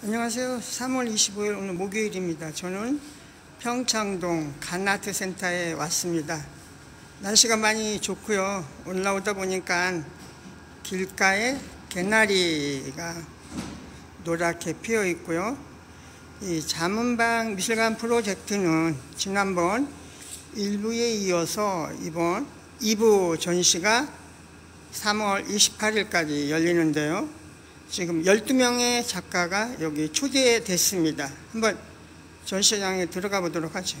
안녕하세요. 3월 25일 오늘 목요일입니다. 저는 평창동 간아트 센터에 왔습니다. 날씨가 많이 좋고요. 올라오다 보니까 길가에 개나리가 노랗게 피어 있고요. 이 자문방 미술관 프로젝트는 지난번 1부에 이어서 이번 2부 전시가 3월 28일까지 열리는데요. 지금 12명의 작가가 여기 초대됐습니다. 한번 전시장에 들어가 보도록 하죠.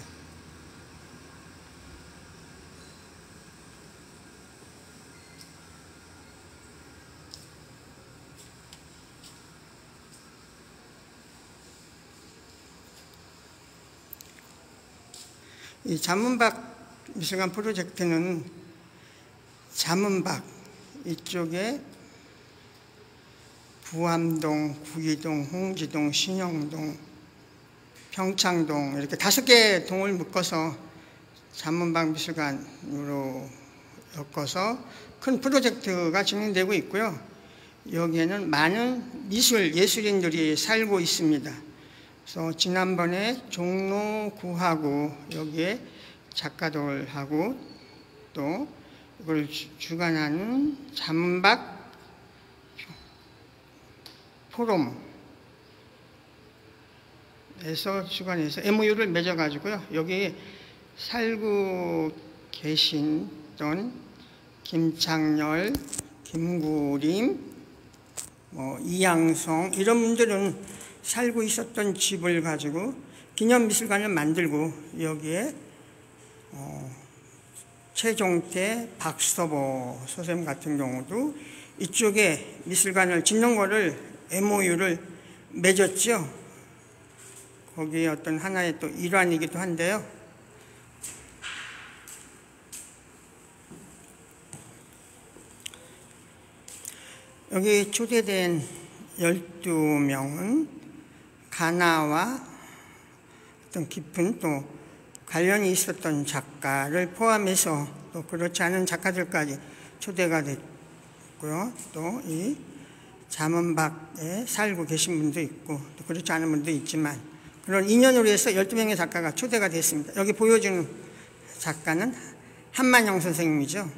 이 자문박 미술관 프로젝트는 자문박 이쪽에 부암동, 구기동, 홍지동, 신영동, 평창동 이렇게 다섯 개 동을 묶어서 잔문방 미술관으로 엮어서 큰 프로젝트가 진행되고 있고요. 여기에는 많은 미술 예술인들이 살고 있습니다. 그래서 지난번에 종로 구하고 여기에 작가들하고 또 이걸 주관하는 잔문박 포럼에서 주관해서 MOU를 맺어가지고요. 여기 살고 계신던 김창열, 김구림, 뭐 이양성 이런 분들은 살고 있었던 집을 가지고 기념미술관을 만들고 여기에 어, 최종태, 박서보 선생님 같은 경우도 이쪽에 미술관을 짓는 거를 MOU를 맺었죠. 거기에 어떤 하나의 또 일환이기도 한데요. 여기 초대된 12명은 가나와 어떤 깊은 또 관련이 있었던 작가를 포함해서 또 그렇지 않은 작가들까지 초대가 됐고요. 또 이 잠원박에 살고 계신 분도 있고 또 그렇지 않은 분도 있지만 그런 인연으로 해서 12명의 작가가 초대가 됐습니다. 여기 보여주는 작가는 한만영 선생님이죠.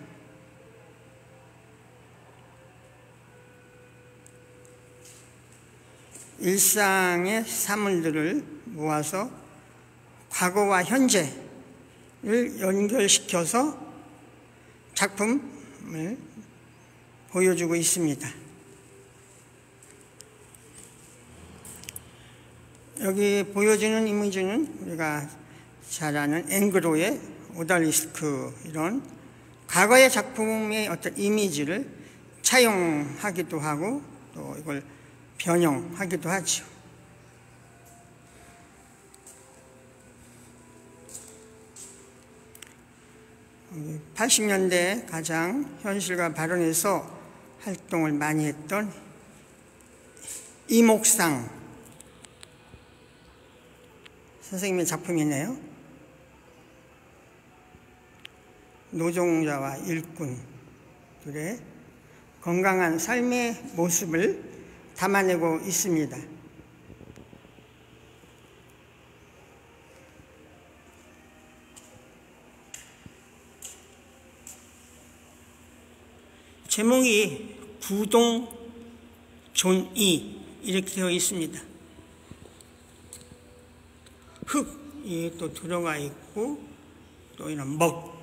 일상의 사물들을 모아서 과거와 현재를 연결시켜서 작품을 보여주고 있습니다. 여기 보여지는 이미지는 우리가 잘 아는 앵그로의 오달리스크 이런 과거의 작품의 어떤 이미지를 차용하기도 하고 또 이걸 변형하기도 하죠. 80년대 가장 현실과 발언해서 활동을 많이 했던 이목상 선생님의 작품이네요. 노동자와 일꾼들의 건강한 삶의 모습을 담아내고 있습니다. 제목이 구동 존이 이렇게 되어 있습니다. 흙이 또 들어가 있고 또 이런 먹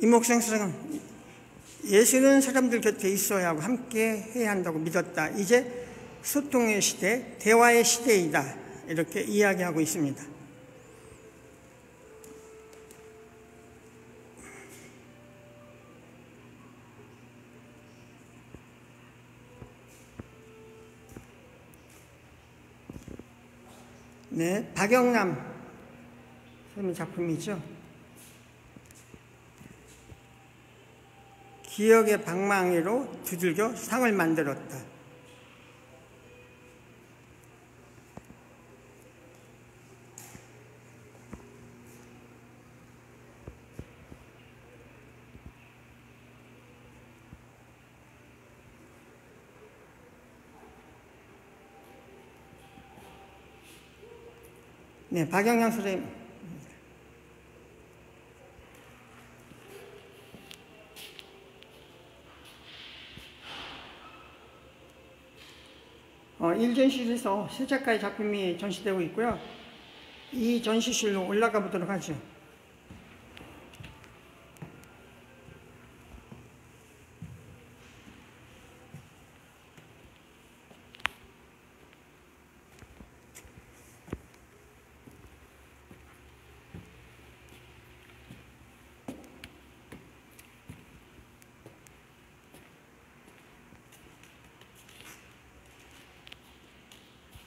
이목생 수석은 예수는 사람들 곁에 있어야 하고 함께 해야 한다고 믿었다. 이제 소통의 시대, 대화의 시대이다. 이렇게 이야기하고 있습니다. 네, 박영남 선생님 작품이죠. 기억의 방망이로 두들겨 상을 만들었다. 네, 박영양 선생님. 어, 1전시실에서 세 작가의 작품이 전시되고 있고요. 이 전시실로 올라가 보도록 하죠.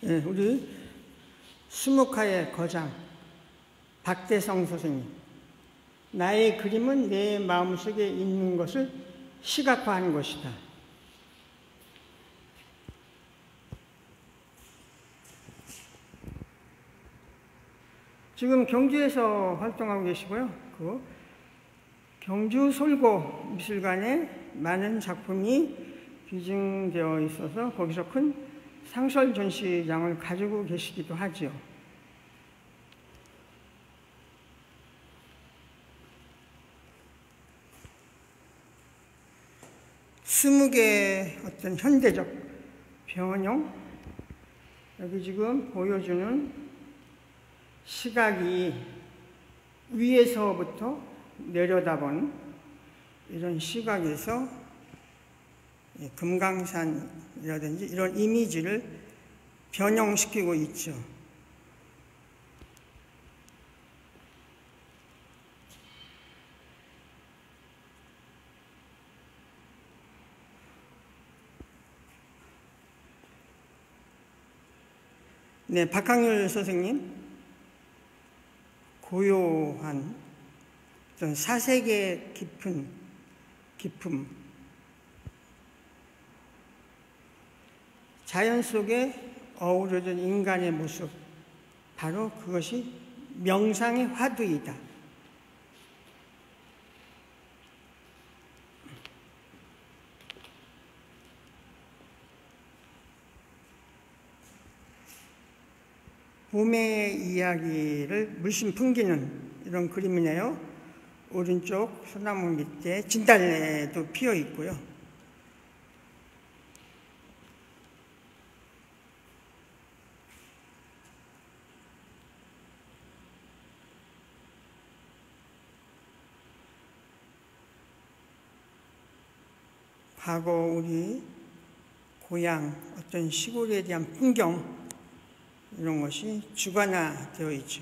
예, 우리 수묵화의 거장 박대성 선생님. 나의 그림은 내 마음속에 있는 것을 시각화하는 것이다. 지금 경주에서 활동하고 계시고요. 그 경주 솔고 미술관에 많은 작품이 기증되어 있어서 거기서 큰 상설 전시장을 가지고 계시기도 하죠. 스무 개의 어떤 현대적 변형, 여기 지금 보여주는 시각이 위에서부터 내려다보는 이런 시각에서 금강산이라든지 이런 이미지를 변형시키고 있죠. 네, 박항률 선생님 고요한 어떤 사색의 깊은 기품 자연 속에 어우러진 인간의 모습 바로 그것이 명상의 화두이다. 봄의 이야기를 물씬 풍기는 이런 그림이네요. 오른쪽 소나무 밑에 진달래도 피어 있고요. 과거 우리 고향 어떤 시골에 대한 풍경 이런 것이 주관화되어 있죠.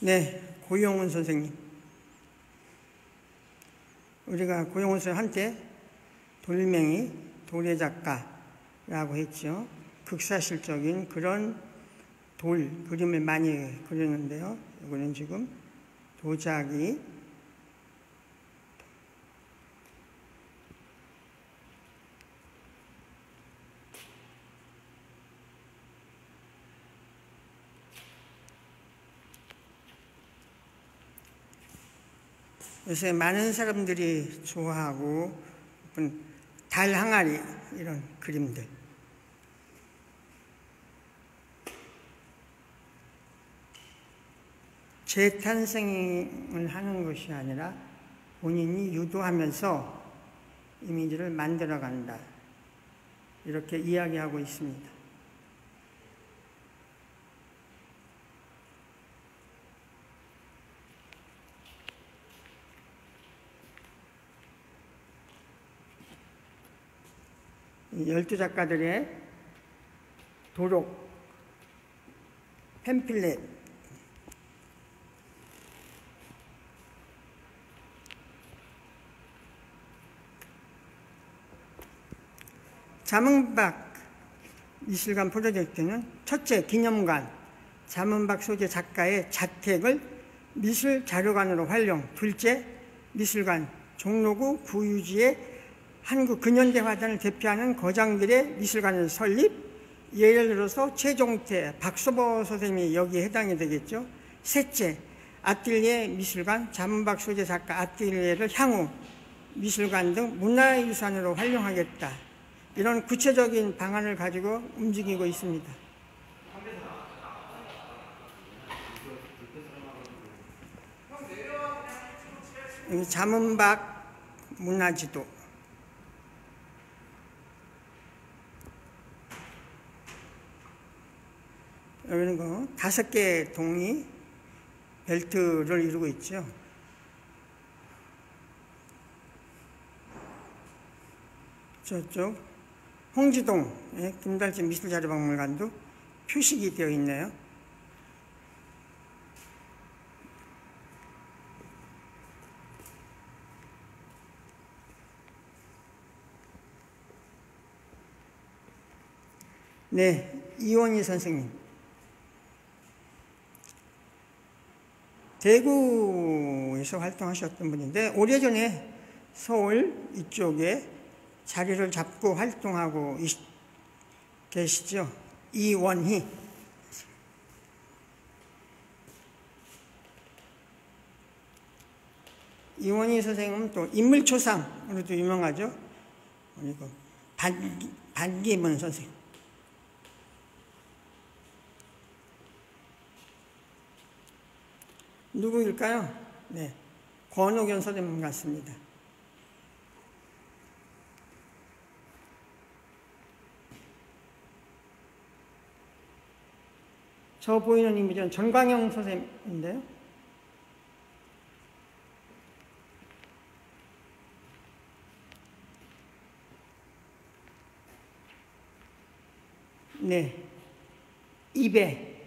네, 고용훈 선생님. 우리가 고용훈 선생 한때 돌멩이 도래 작가라고 했죠. 극사실적인 그런 돌 그림을 많이 그리는데요. 이거는 지금 도자기 요새 많은 사람들이 좋아하고 달 항아리 이런 그림들 재탄생을 하는 것이 아니라 본인이 유도하면서 이미지를 만들어 간다. 이렇게 이야기하고 있습니다. 열두 작가들의 도록, 팸필렛, 자문박 미술관 프로젝트는 첫째 기념관, 자문박 소재 작가의 자택을 미술 자료관으로 활용, 둘째 미술관, 종로구 구유지의 한국 근현대 화단을 대표하는 거장들의 미술관을 설립, 예를 들어서 최종태, 박소보 선생님이 여기에 해당이 되겠죠. 셋째, 아틀리에 미술관, 자문박 소재 작가 아틀리에를 향후 미술관 등 문화유산으로 활용하겠다. 이런 구체적인 방안을 가지고 움직이고 있습니다. 자문박 문화지도 여기는 그 다섯 개의 동이 벨트를 이루고 있죠. 저쪽 홍지동의 김달지 미술자료박물관도 표식이 되어 있네요. 네, 이원희 선생님. 대구에서 활동하셨던 분인데 오래전에 서울 이쪽에 자리를 잡고 활동하고 계시죠. 이원희. 이원희 선생님은 또 인물초상으로도 유명하죠. 그리고 반, 반기문 선생님. 누구일까요? 네. 권옥연 선생님 같습니다. 저 보이는 이미지는 전광영 선생님인데요. 네. 입에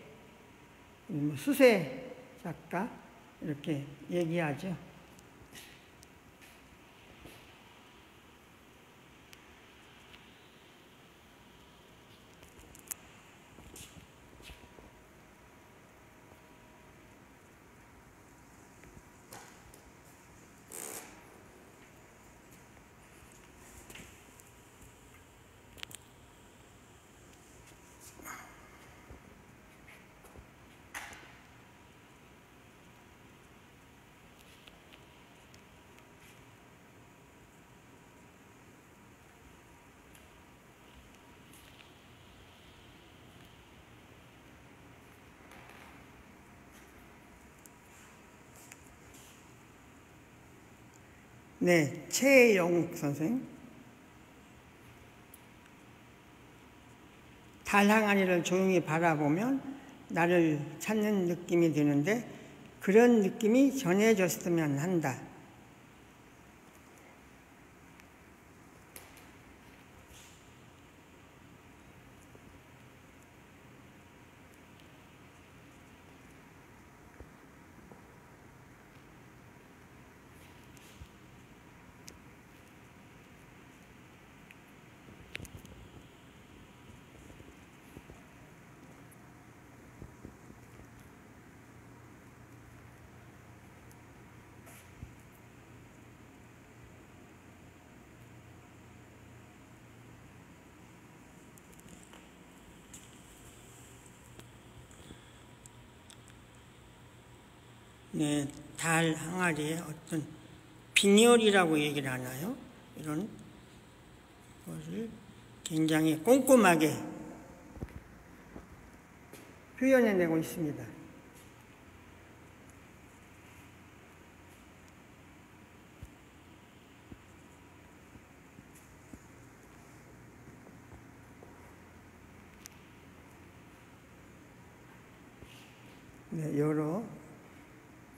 뭐 수세 작가 이렇게 얘기하죠. 네, 최영욱 선생. 달 항아리를 조용히 바라보면 나를 찾는 느낌이 드는데 그런 느낌이 전해졌으면 한다. 네, 달 항아리에 어떤 빈혈이라고 얘기를 하나요? 이런 것을 굉장히 꼼꼼하게 표현해내고 있습니다. 네, 여러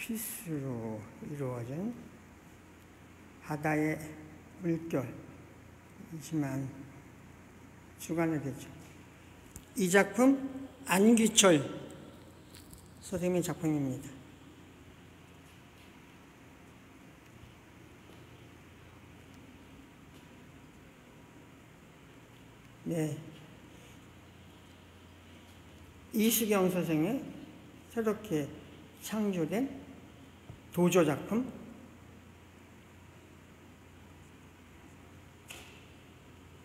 피스로 이루어진 바다의 물결이지만 주관을 되죠. 이 작품 안규철 선생님의 작품입니다. 네. 이수경 선생의 새롭게 창조된 도저 작품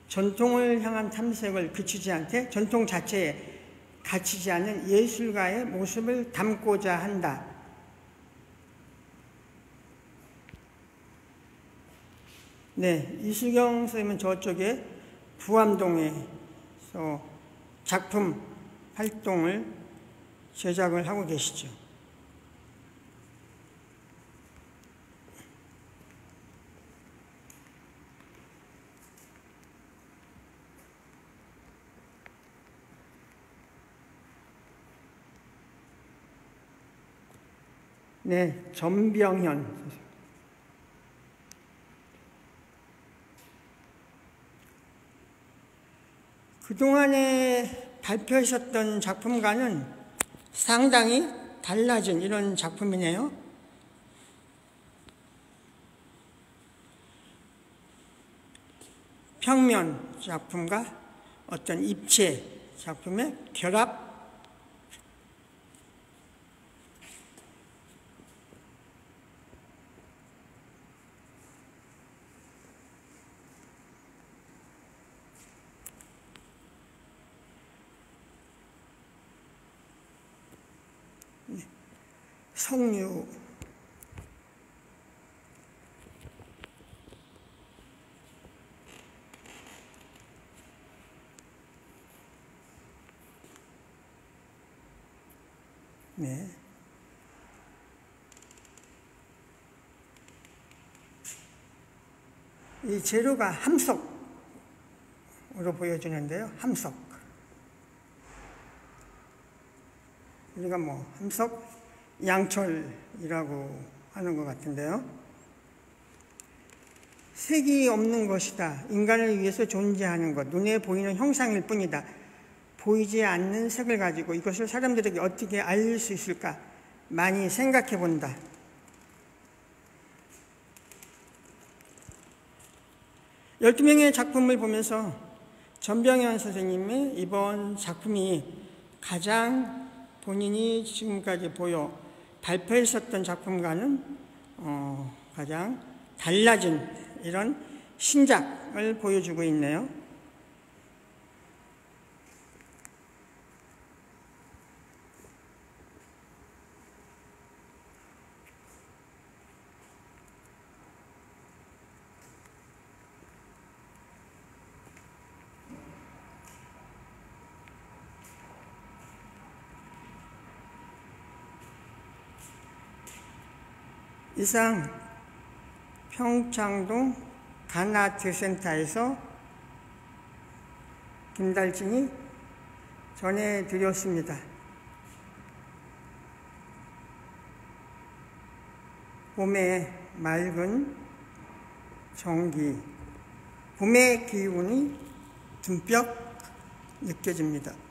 전통을 향한 탐색을 그치지 않게 전통 자체에 갇히지 않는 예술가의 모습을 담고자 한다. 네, 이수경 선생님은 저쪽에 부암동에서 작품 활동을 제작을 하고 계시죠. 네, 전병현. 그동안에 발표하셨던 작품과는 상당히 달라진 이런 작품이네요. 평면 작품과 어떤 입체 작품의 결합 성류 네. 이 재료가 함석으로 보여주는데요. 함석. 우리가 뭐 함석 양철이라고 하는 것 같은데요. 색이 없는 것이다. 인간을 위해서 존재하는 것. 눈에 보이는 형상일 뿐이다. 보이지 않는 색을 가지고 이것을 사람들에게 어떻게 알릴 수 있을까? 많이 생각해 본다. 열두 명의 작품을 보면서 전병현 선생님의 이번 작품이 가장 본인이 지금까지 보여 발표했었던 작품과는 어, 가장 달라진 이런 신작을 보여주고 있네요. 이상 평창동 간아트센터에서 김달진이 전해드렸습니다. 봄의 맑은 정기, 봄의 기운이 듬뿍 느껴집니다.